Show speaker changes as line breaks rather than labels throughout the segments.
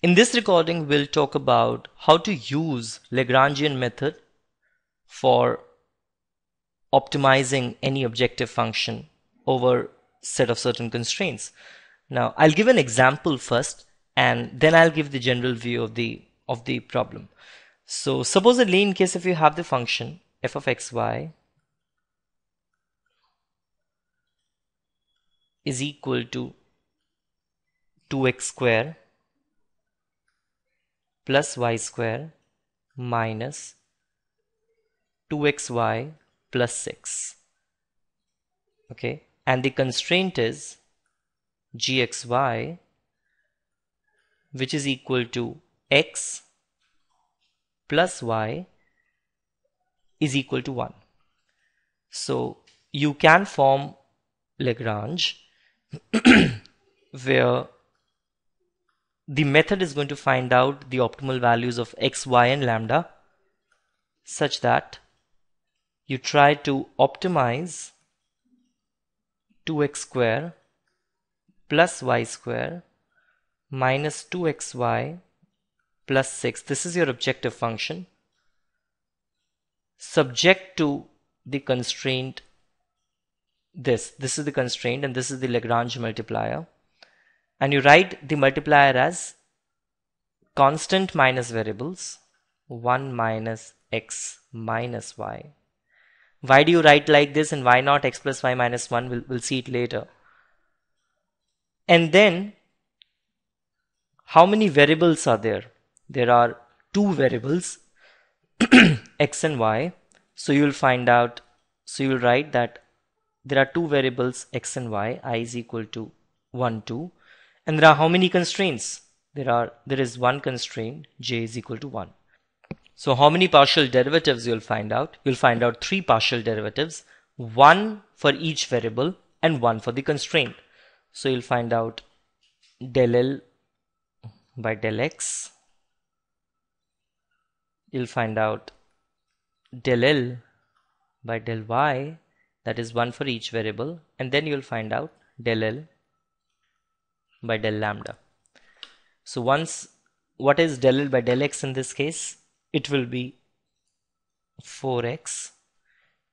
In this recording, we'll talk about how to use Lagrangian method for optimizing any objective function over set of certain constraints. Now, I'll give an example first and then I'll give the general view of the of the problem. So supposedly in case if you have the function f of xy is equal to 2x square plus y square minus 2xy plus 6 okay? And the constraint is gxy which is equal to x plus y is equal to 1 so you can form Lagrange where the method is going to find out the optimal values of x, y and lambda such that you try to optimize 2x square plus y square minus 2xy plus 6 this is your objective function. Subject to the constraint this. This is the constraint and this is the Lagrange multiplier and you write the multiplier as constant minus variables 1 minus x minus y. Why do you write like this and why not x plus y minus 1 we'll, we'll see it later. And then how many variables are there? There are two variables x and y. So you will find out so you will write that there are two variables x and y i is equal to 1 2 and there are how many constraints? There are there is one constraint j is equal to 1 so how many partial derivatives you'll find out? You'll find out three partial derivatives one for each variable and one for the constraint. So you'll find out del l by del x. You'll find out del l by del y. That is one for each variable. And then you'll find out del L by del lambda. So once what is del by del X in this case? It will be 4x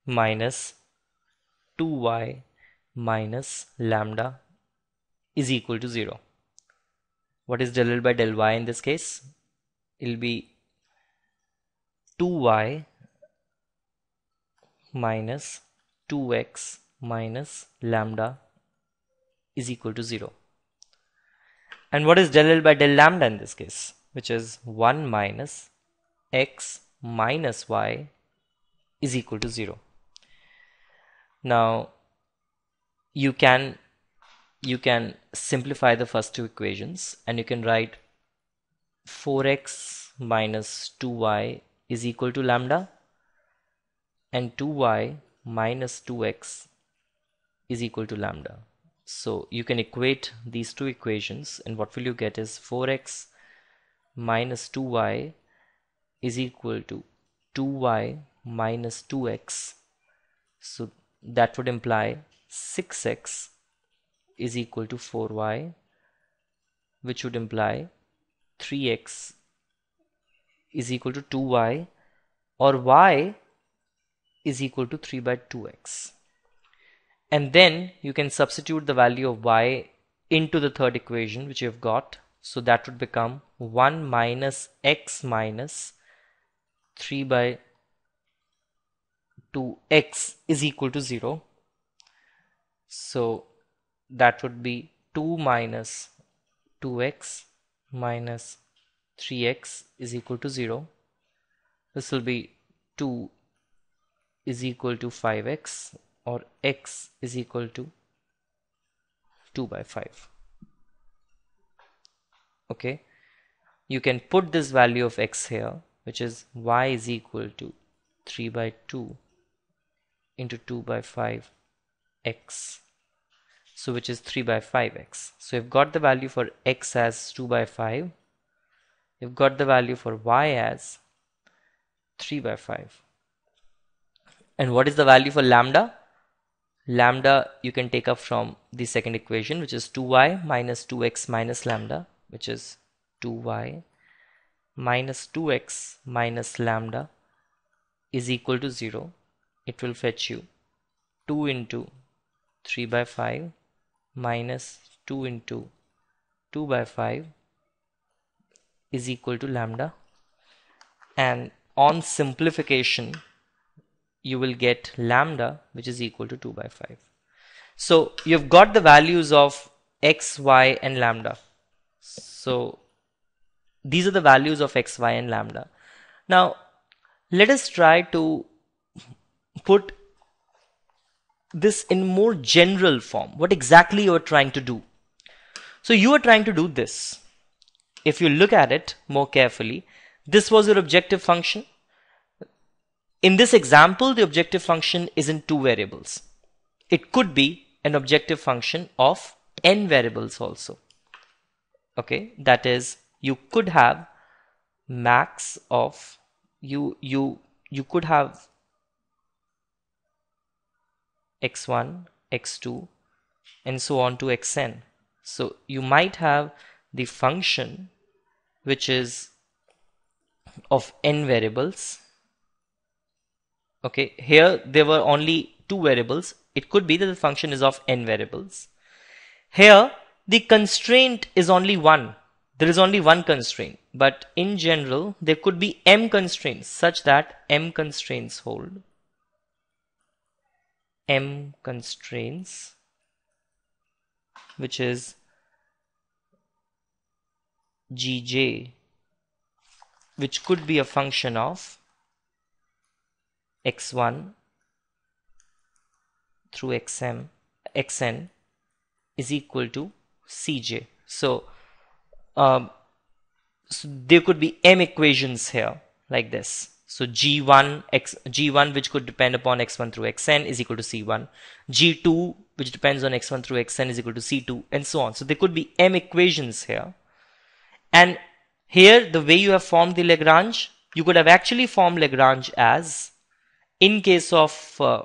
minus 2y minus lambda is equal to 0. What is del by del y in this case? It will be 2y minus 2x minus lambda is equal to 0. And what is del L by del lambda in this case? Which is 1 minus x minus y is equal to 0. Now you can you can simplify the first two equations and you can write 4x minus 2y is equal to lambda and 2y minus 2x is equal to lambda. So you can equate these two equations and what will you get is 4x minus 2y is equal to 2y minus 2x. So that would imply 6x is equal to 4y which would imply 3x is equal to 2y or y is equal to 3 by 2x. And then you can substitute the value of y into the third equation which you've got. So that would become 1 minus x minus 3 by 2x is equal to 0. So that would be 2 minus 2x minus 3x is equal to 0. This will be 2 is equal to 5x or x is equal to 2 by 5 okay? You can put this value of x here which is y is equal to 3 by 2 into 2 by 5 x. So which is 3 by 5x so you've got the value for x as 2 by 5 you've got the value for y as 3 by 5 and what is the value for lambda? Lambda you can take up from the second equation which is 2y minus 2x minus lambda which is 2y minus 2x minus lambda is equal to 0 it will fetch you 2 into 3 by 5 minus 2 into 2 by 5 is equal to lambda. And on simplification you will get lambda which is equal to 2 by 5 so you've got the values of x y and lambda so these are the values of x, y and lambda. Now let us try to put this in more general form. What exactly you are trying to do. So you are trying to do this. If you look at it more carefully, this was your objective function. In this example, the objective function is in two variables. It could be an objective function of n variables also. Okay, that is you could have max of you you you could have x1 x2 and so on to xn so you might have the function which is of n variables okay here there were only two variables. It could be that the function is of n variables. Here the constraint is only one. There is only one constraint. But in general there could be m constraints such that m constraints hold. M constraints which is gj which could be a function of x1 through xm xn is equal to cj so um, so there could be m equations here like this. So g1 x g1 which could depend upon x1 through xn is equal to c1 g2 which depends on x1 through xn is equal to c2 and so on. So there could be m equations here. And here the way you have formed the lagrange you could have actually formed lagrange as in case of uh,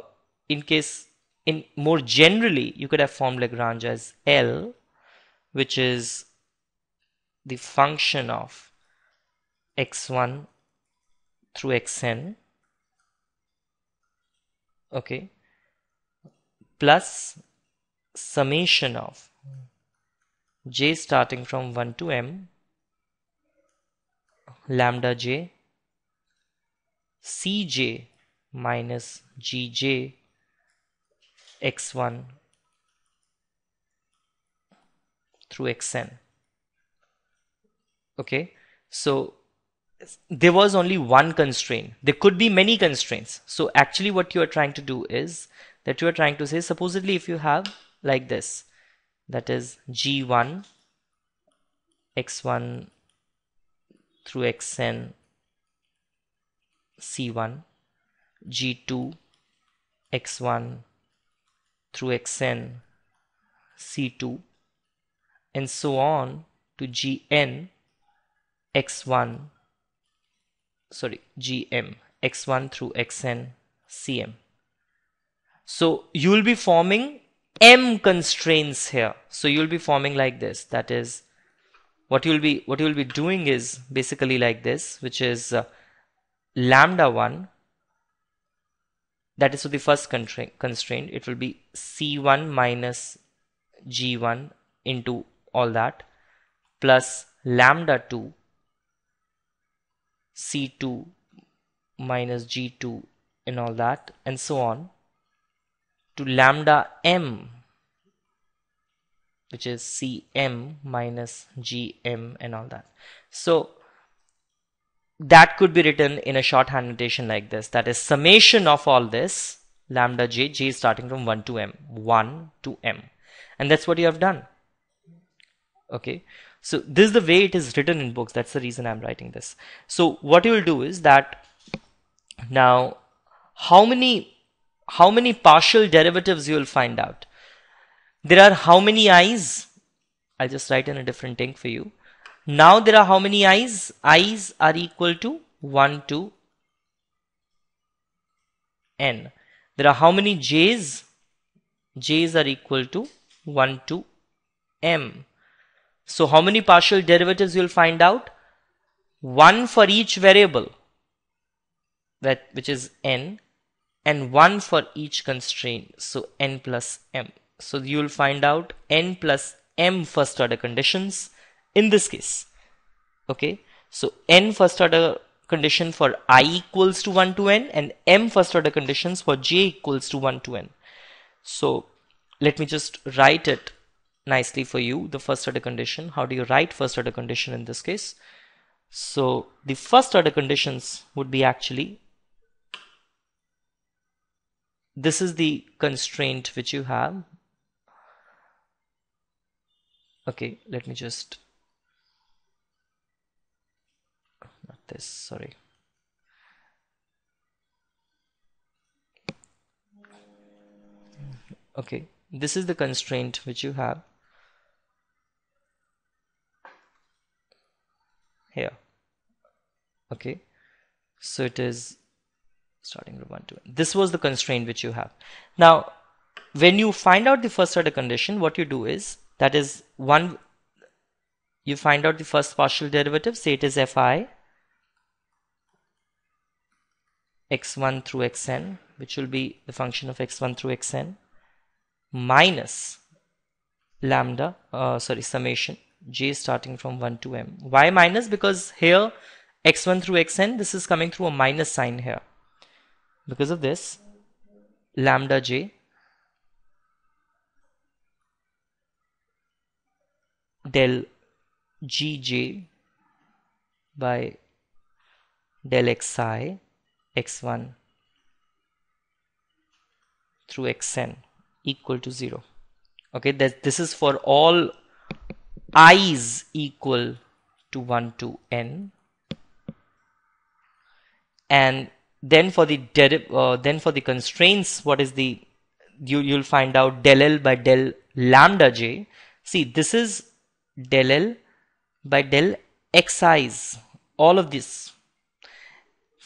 in case in more generally you could have formed lagrange as l which is the function of x1 through xn. Okay. Plus summation of j starting from 1 to m lambda j cj minus gj x1 through xn. Okay? So there was only one constraint. There could be many constraints. So actually what you are trying to do is that you are trying to say supposedly if you have like this that is g1 x1 through xn c1 g2 x1 through xn c2 and so on to gn x1 sorry gm x1 through xn cm so you will be forming m constraints here. So you'll be forming like this. That is what you'll be what you'll be doing is basically like this which is uh, lambda 1 that is for the first constraint it will be c1 minus g1 into all that plus lambda 2 C2 minus G2 and all that and so on to lambda m which is Cm minus Gm and all that. So that could be written in a shorthand notation like this that is summation of all this lambda j j starting from 1 to m 1 to m and that's what you have done okay so this is the way it is written in books. That's the reason I'm writing this. So what you will do is that now how many how many partial derivatives you will find out. There are how many i's? I'll just write in a different ink for you. Now there are how many i's? i's are equal to 1 to n. There are how many j's? j's are equal to 1 to m. So how many partial derivatives you'll find out? One for each variable, that which is n, and one for each constraint. So n plus m. So you'll find out n plus m first order conditions in this case. Okay. So n first order condition for i equals to 1 to n and m first order conditions for j equals to 1 to n. So let me just write it nicely for you the first order condition. How do you write first order condition in this case? So the first order conditions would be actually this is the constraint which you have. Okay, let me just not this, sorry. Okay, this is the constraint which you have here. Okay, so it is starting from 1 to. This was the constraint which you have. Now, when you find out the first order condition, what you do is that is one you find out the first partial derivative, say it is fi x1 through xn, which will be the function of x1 through xn minus lambda, uh, sorry, summation j starting from 1 to m. Why minus? Because here x1 through xn, this is coming through a minus sign here. Because of this, lambda j del gj by del xi x1 through xn equal to 0 okay that this is for all i's equal to 1 to n. And then for the uh, then for the constraints what is the you you'll find out del l by del lambda j. See this is del l by del xi's all of this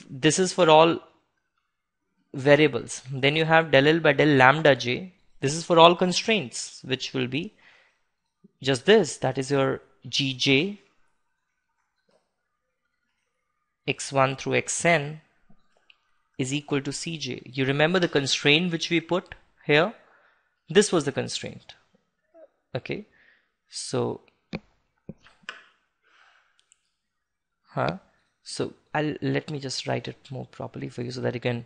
this is for all variables. Then you have del l by del lambda j. This is for all constraints which will be just this. That is your gj x1 through xn is equal to cj you remember the constraint which we put here? This was the constraint. Okay. So huh so I'll let me just write it more properly for you so that you can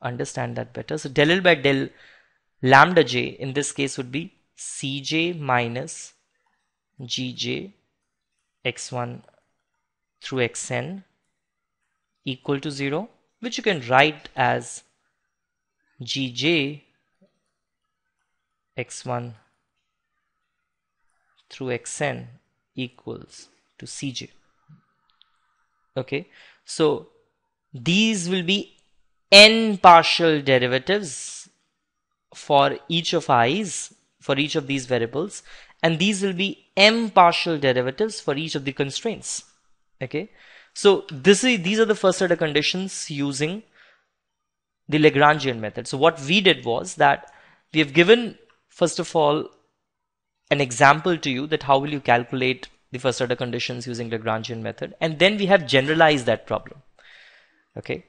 understand that better. So del L by del lambda j in this case would be cj minus gj x1 through xn equal to 0 which you can write as gj x1 through xn equals to cj okay. So these will be n partial derivatives for each of i's for each of these variables and these will be m partial derivatives for each of the constraints. Okay. So this is these are the first order conditions using the Lagrangian method. So what we did was that we have given first of all an example to you that how will you calculate the first order conditions using Lagrangian method. And then we have generalized that problem. Okay